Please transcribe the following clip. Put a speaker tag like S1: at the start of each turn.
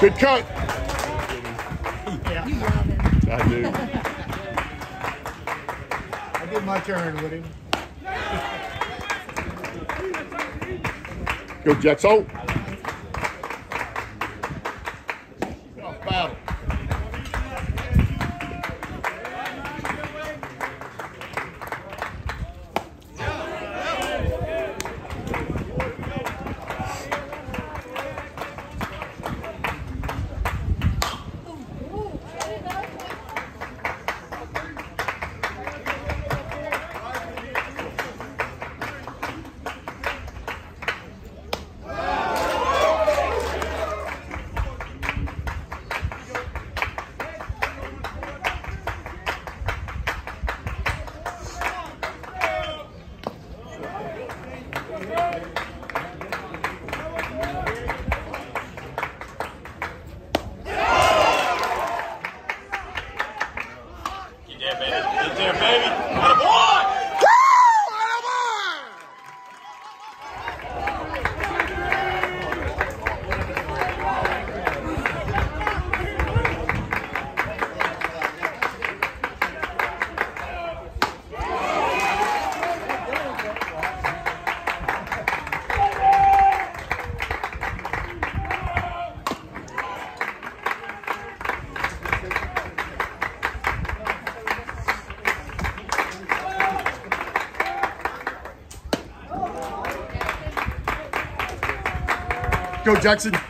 S1: Good cut.
S2: Yeah.
S1: I do.
S2: I did my turn with him.
S1: Go Jets. Oh.
S2: Battle.
S1: Go Jackson.